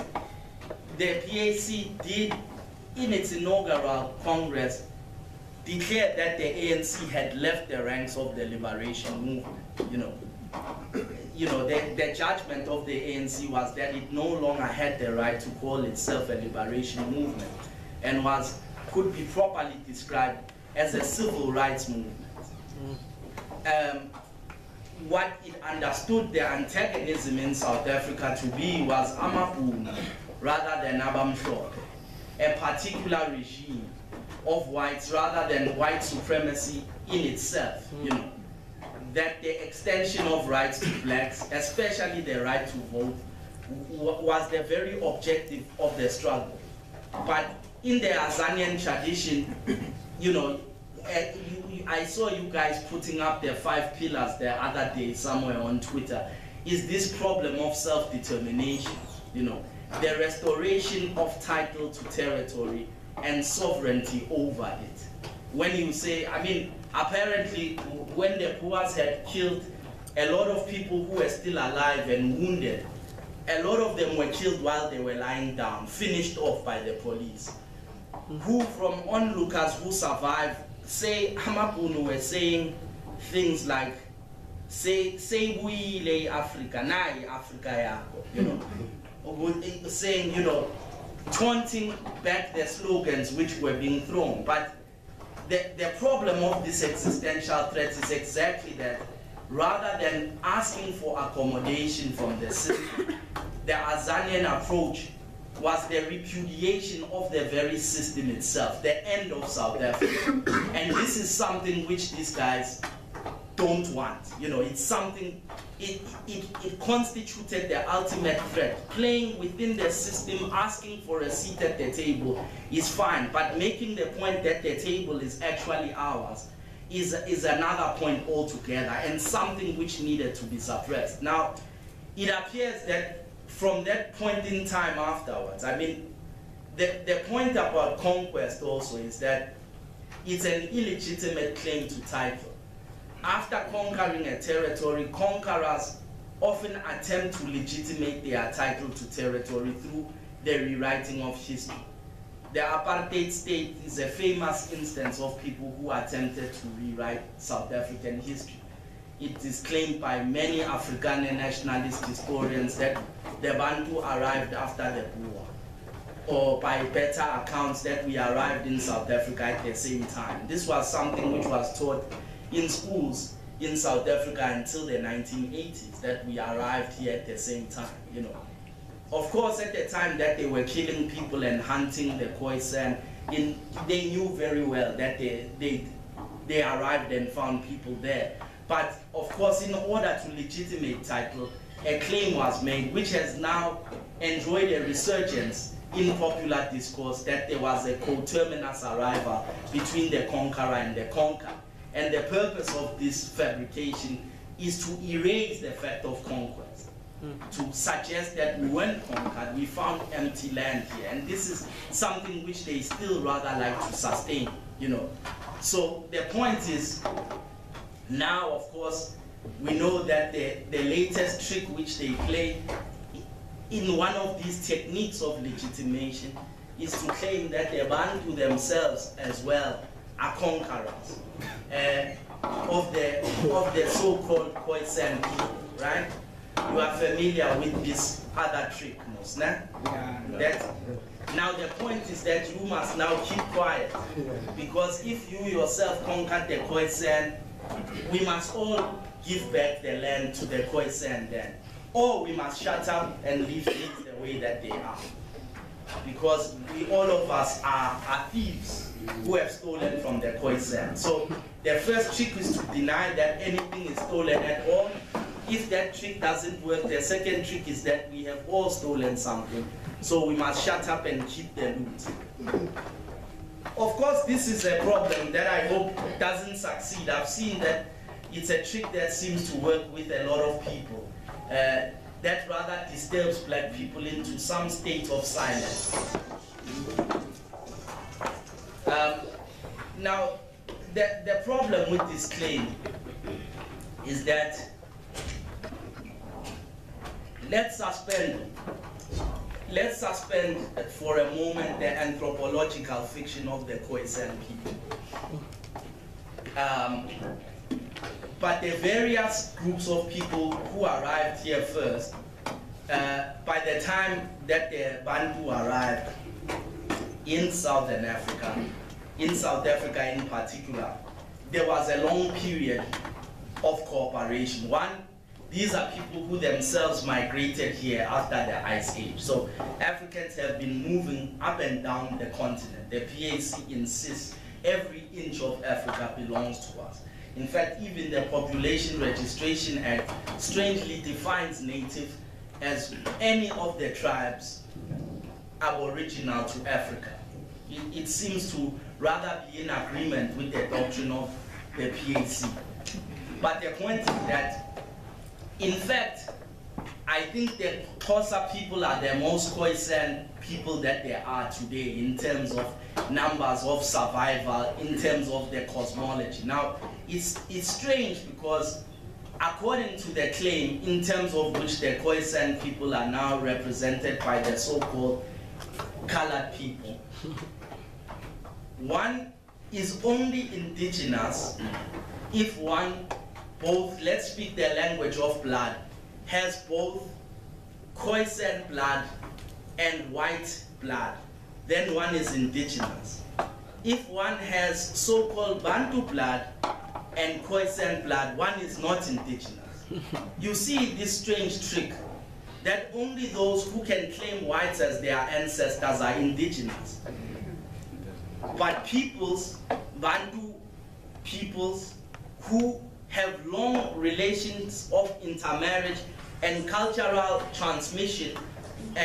the PAC did, in its inaugural Congress, declare that the ANC had left the ranks of the liberation movement. You know, you know, the, the judgment of the ANC was that it no longer had the right to call itself a liberation movement and was could be properly described as a civil rights movement. Um, what it understood the antagonism in South Africa to be was Amabhunu, rather than Abamhlophe, a particular regime of whites rather than white supremacy in itself, you know, that the extension of rights to blacks, especially the right to vote, was the very objective of the struggle. But in the Azanian tradition, you know, uh, you, I saw you guys putting up the five pillars the other day somewhere on Twitter, is this problem of self-determination, you know, the restoration of title to territory and sovereignty over it. When you say, I mean, apparently when the Boers had killed a lot of people who were still alive and wounded, a lot of them were killed while they were lying down, finished off by the police. Who from onlookers who survived, say Amabhunu were saying things like, say, say we lay Africa, nai Africa you know. Hmm. Eh, saying, you know, taunting back the slogans which were being thrown. But the, the problem of this existential threat is exactly that. Rather than asking for accommodation from the system, the Azanian approach was the repudiation of the very system itself, the end of South Africa. and this is something which these guys don't want. You know, it's something, it, it, it constituted the ultimate threat. Playing within the system, asking for a seat at the table is fine, but making the point that the table is actually ours is, is another point altogether and something which needed to be suppressed. Now, it appears that from that point in time afterwards, I mean, the, the point about conquest also is that it's an illegitimate claim to title after conquering a territory, conquerors often attempt to legitimate their title to territory through the rewriting of history. The apartheid state is a famous instance of people who attempted to rewrite South African history. It is claimed by many African nationalist historians that the Bantu arrived after the Boer, or by better accounts that we arrived in South Africa at the same time. This was something which was taught in schools in South Africa until the 1980s that we arrived here at the same time, you know. Of course, at the time that they were killing people and hunting the Khoisan, in, they knew very well that they, they, they arrived and found people there. But of course, in order to legitimate title, a claim was made, which has now enjoyed a resurgence in popular discourse that there was a coterminous arrival between the conqueror and the conquered. And the purpose of this fabrication is to erase the fact of conquest, mm. to suggest that we weren't conquered, we found empty land here. And this is something which they still rather like to sustain, you know. So the point is, now of course, we know that the, the latest trick which they play in one of these techniques of legitimation is to claim that the Bantu themselves as well are conquerors uh, of the of the so-called Khoisan people, right? You are familiar with this other trick, Mos, nah? Yeah. That, now the point is that you must now keep quiet because if you yourself conquered the Khoisan, we must all give back the land to the Khoisan then. or we must shut up and leave things the way that they are. Because we, all of us are, are thieves who have stolen from the Khoisan. So the first trick is to deny that anything is stolen at all. If that trick doesn't work, the second trick is that we have all stolen something. So we must shut up and keep the loot. Of course, this is a problem that I hope doesn't succeed. I've seen that it's a trick that seems to work with a lot of people. Uh, that rather disturbs black people into some state of silence. Um, now, the, the problem with this claim is that let's suspend let's suspend for a moment the anthropological fiction of the Khoisan people. Um, but the various groups of people who arrived here first, uh, by the time that the Bantu arrived in Southern Africa, in South Africa in particular, there was a long period of cooperation. One, these are people who themselves migrated here after the Ice Age. So Africans have been moving up and down the continent. The PAC insists every inch of Africa belongs to us. In fact, even the Population Registration Act strangely defines native as any of the tribes aboriginal to Africa. It, it seems to rather be in agreement with the doctrine of the PAC. But the point is that, in fact, I think the Xhosa people are the most Khoisan people that there are today in terms of numbers of survival, in terms of the cosmology. Now, it's, it's strange because according to the claim, in terms of which the Khoisan people are now represented by the so-called colored people, one is only indigenous if one both, let's speak the language of blood, has both Khoisan blood and white blood, then one is indigenous. If one has so-called Bantu blood and Khoisan blood, one is not indigenous. You see this strange trick that only those who can claim whites as their ancestors are indigenous. But peoples, Bantu peoples, who have long relations of intermarriage and cultural transmission uh,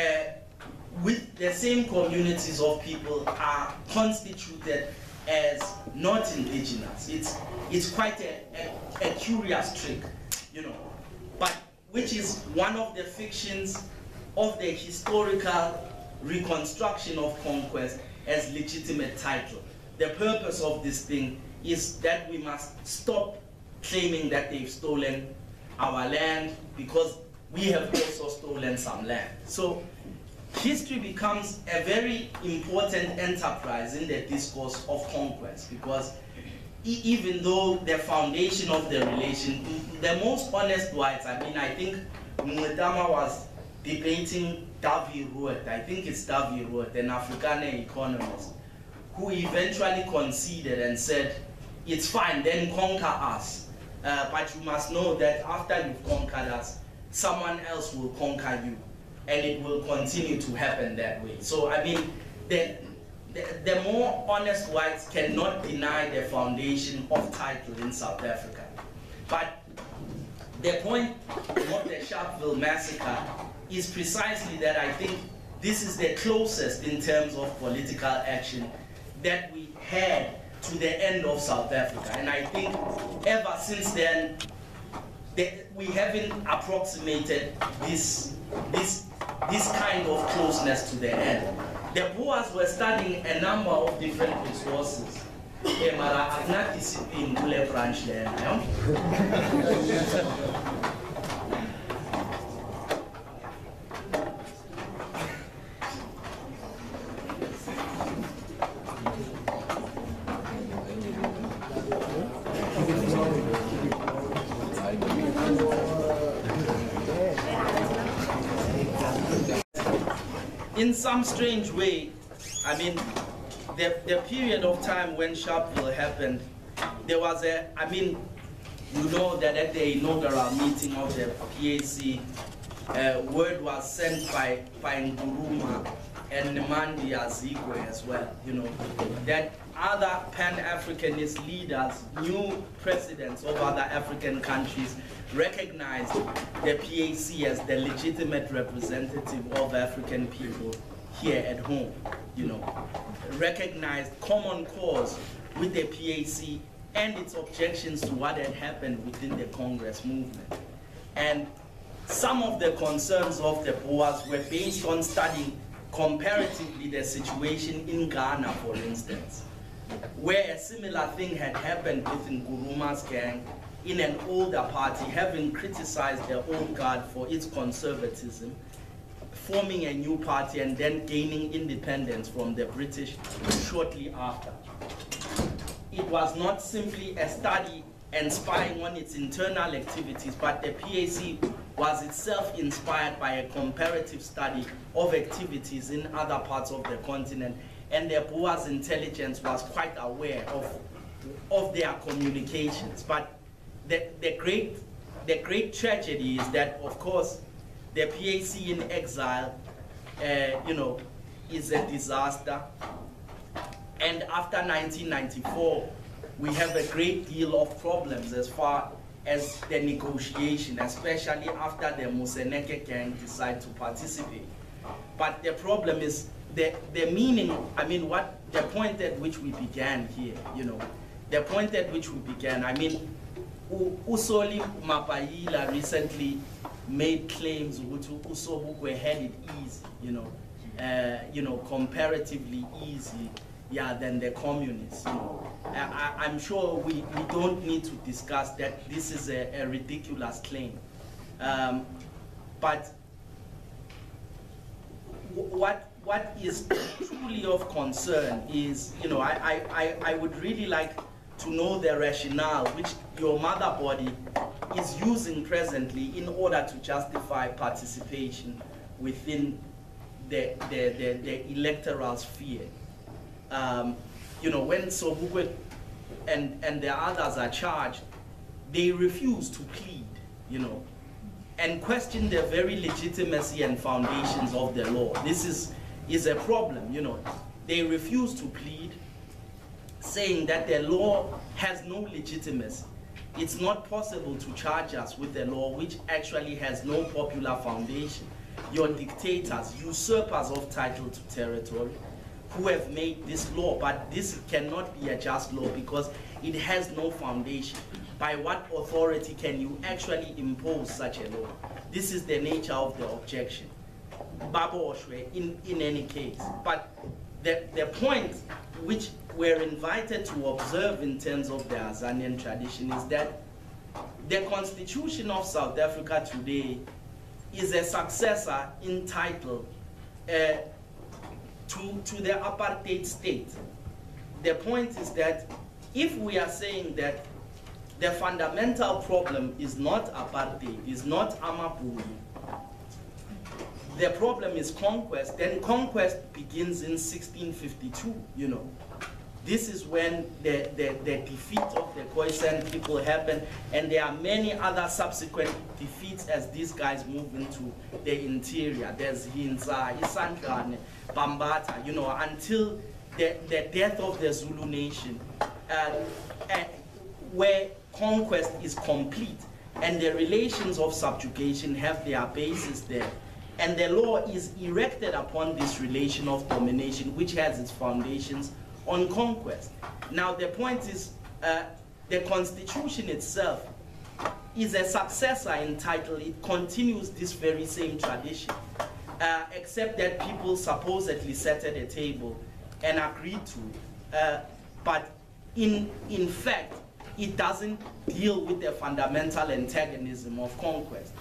with the same communities of people are constituted as not indigenous. It's, it's quite a, a, a curious trick, you know, but which is one of the fictions of the historical reconstruction of conquest as legitimate title. The purpose of this thing is that we must stop claiming that they've stolen our land because we have also stolen some land. So history becomes a very important enterprise in the discourse of conquest because e even though the foundation of the relation, the most honest whites, I mean, I think Mwetama was debating Dawie Roodt, I think it's Dawie Roodt, an Afrikaner economist, who eventually conceded and said, it's fine, then conquer us. Uh, but you must know that after you've conquered us, someone else will conquer you. And it will continue to happen that way. So, I mean, the, the, the more honest whites cannot deny the foundation of title in South Africa. But the point of the Sharpeville massacre is precisely that I think this is the closest in terms of political action that we had to the end of South Africa. And I think ever since then, the, we haven't approximated this, this, this kind of closeness to the end. The Boers were studying a number of different resources. Eh, mara akuna discipline kule branch there, in some strange way, I mean, the, the period of time when Sharpeville happened, there was a, I mean, you know that at the inaugural meeting of the PAC, uh, word was sent by, by Nkrumah and Nnamdi Azikiwe as well, you know, that other Pan-Africanist leaders, new presidents of other African countries recognized the PAC as the legitimate representative of African people here at home, you know, recognized common cause with the PAC and its objections to what had happened within the Congress movement. And some of the concerns of the Boers were based on studying comparatively the situation in Ghana, for instance, where a similar thing had happened with Nkrumah's gang in an older party, having criticized their old guard for its conservatism, forming a new party and then gaining independence from the British shortly after. It was not simply a study and spying on its internal activities, but the PAC was itself inspired by a comparative study of activities in other parts of the continent, and the Boers intelligence was quite aware of, of their communications. But the, the, great, the great tragedy is that, of course, the PAC in exile, uh, you know, is a disaster. And after 1994, we have a great deal of problems as far as the negotiation, especially after the Moseneke gang decide to participate. But the problem is the, the meaning, I mean, what the point at which we began here, you know, the point at which we began, I mean, Usoli Mapaila recently made claims which Usobukwe had it easy, you know, uh, you know, comparatively easy yeah, than the communists. You know. I, am sure we, we don't need to discuss that this is a, a ridiculous claim. Um, but what, what is truly of concern is, you know, I, I, I would really like to know the rationale which your mother body is using presently in order to justify participation within the, the, the, the electoral sphere um, you know, when Sobukwe and, and the others are charged, they refuse to plead, you know, and question the very legitimacy and foundations of the law. This is, is a problem, you know. They refuse to plead, saying that the law has no legitimacy. It's not possible to charge us with a law which actually has no popular foundation. Your dictators, usurpers of title to territory, who have made this law, but this cannot be a just law because it has no foundation. By what authority can you actually impose such a law? This is the nature of the objection. Baboshwe, in, in any case. But the, the point which we're invited to observe in terms of the Azanian tradition is that the constitution of South Africa today is a successor in title uh, to, to the apartheid state. The point is that if we are saying that the fundamental problem is not apartheid, is not Amabulu, the problem is conquest, then conquest begins in 1652, you know. This is when the, the, the defeat of the Khoisan people happened, and there are many other subsequent defeats as these guys move into the interior. There's Hintsa, Isandlwane, Bambata, you know, until the, the death of the Zulu nation, uh, uh, where conquest is complete, and the relations of subjugation have their basis there. And the law is erected upon this relation of domination, which has its foundations on conquest. Now the point is, uh, the constitution itself is a successor in title. It continues this very same tradition, uh, except that people supposedly sat at a table and agreed to. Uh, but in, in fact, it doesn't deal with the fundamental antagonism of conquest.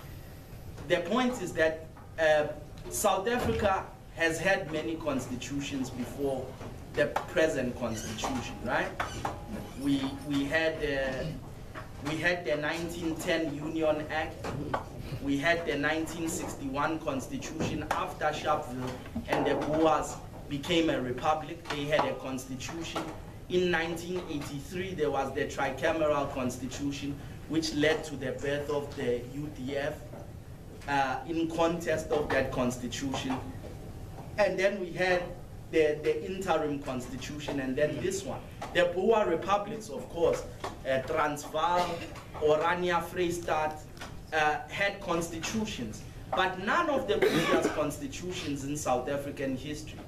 The point is that uh, South Africa has had many constitutions before the present constitution, right? We, we, had, uh, we had the 1910 Union Act, we had the 1961 constitution after Sharpeville and the Boers became a republic, they had a constitution. In 1983, there was the tricameral constitution, which led to the birth of the UDF. Uh, in contest of that constitution. And then we had the, the interim constitution and then this one. The Boer republics, of course, uh, Transvaal, Orania, Vrystaat, uh, had constitutions. But none of the previous constitutions in South African history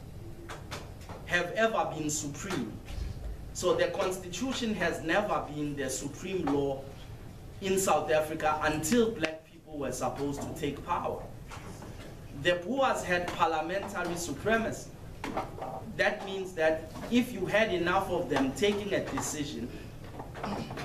have ever been supreme. So the constitution has never been the supreme law in South Africa until black were supposed to take power. The Boers had parliamentary supremacy. That means that if you had enough of them taking a decision,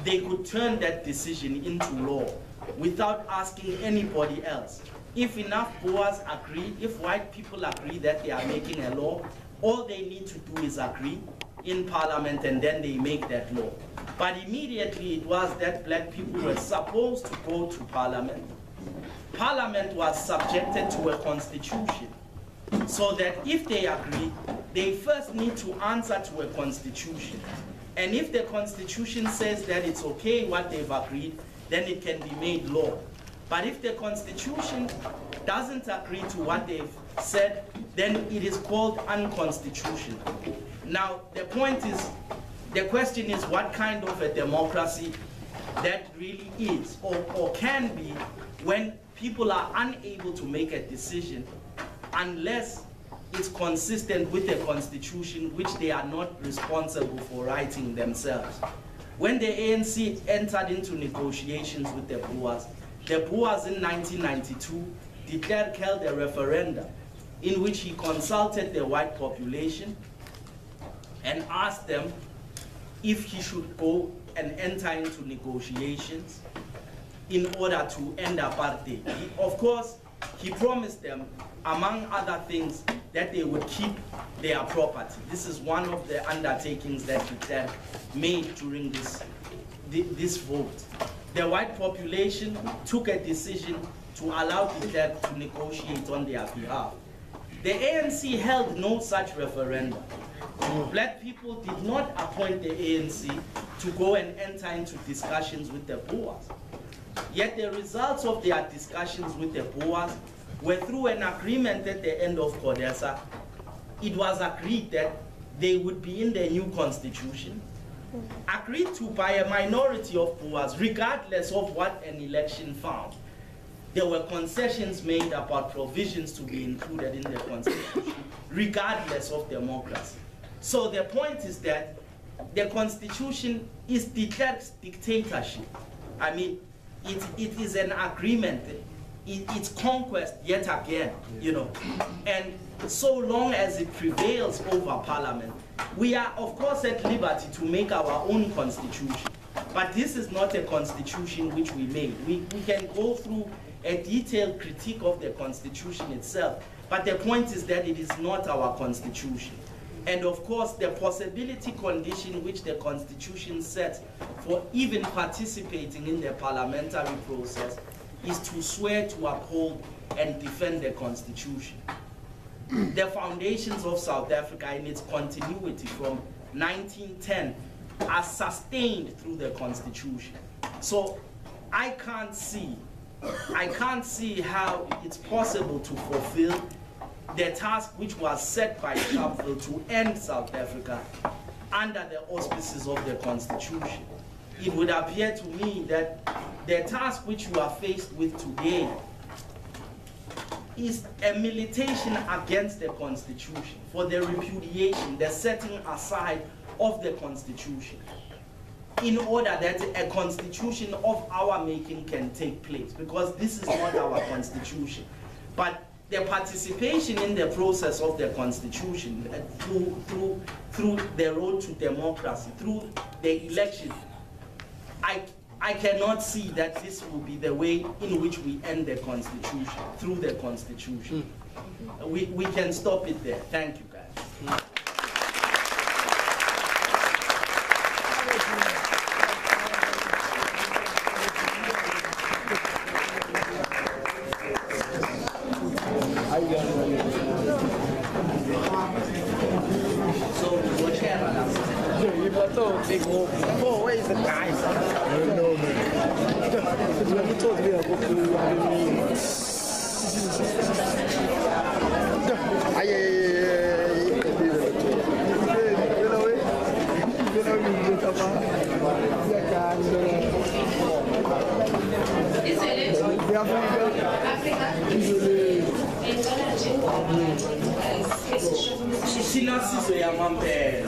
they could turn that decision into law without asking anybody else. If enough Boers agree, if white people agree that they are making a law, all they need to do is agree in parliament and then they make that law. But immediately it was that black people were supposed to go to parliament. Parliament was subjected to a constitution so that if they agree, they first need to answer to a constitution. And if the constitution says that it's okay what they've agreed, then it can be made law. But if the constitution doesn't agree to what they've said, then it is called unconstitutional. Now, the point is, the question is what kind of a democracy that really is or, or can be when people are unable to make a decision unless it's consistent with the constitution which they are not responsible for writing themselves. When the ANC entered into negotiations with the Boers, the Boers in 1992 declared held a referendum in which he consulted the white population and asked them if he should go and enter into negotiations in order to end apartheid. He, of course, he promised them, among other things, that they would keep their property. This is one of the undertakings that Klerk made during this, this vote. The white population took a decision to allow Klerk to negotiate on their behalf. The ANC held no such referendum. Black people did not appoint the ANC to go and enter into discussions with the Boers. Yet the results of their discussions with the Boers were through an agreement at the end of CODESA. It was agreed that they would be in the new constitution, agreed to by a minority of Boers, regardless of what an election found. There were concessions made about provisions to be included in the constitution, regardless of democracy. So the point is that the constitution is declared dictatorship. I mean, it, it is an agreement. It, it's conquest yet again, you know. And so long as it prevails over parliament, we are of course at liberty to make our own constitution. But this is not a constitution which we made. We, we can go through a detailed critique of the constitution itself. But the point is that it is not our constitution. And of course, the possibility condition which the Constitution sets for even participating in the parliamentary process is to swear to uphold and defend the Constitution. the foundations of South Africa in its continuity from 1910 are sustained through the Constitution. So I can't see, I can't see how it's possible to fulfill the task which was set by Sharpeville to end South Africa under the auspices of the Constitution. It would appear to me that the task which you are faced with today is a militation against the Constitution, for the repudiation, the setting aside of the Constitution, in order that a Constitution of our making can take place, because this is not our Constitution. But the participation in the process of the constitution uh, through, through, through the road to democracy, through the election, I, I cannot see that this will be the way in which we end the constitution, through the constitution. Mm. We, we can stop it there. Thank you, guys. Mm. Silence, c'est à mon père.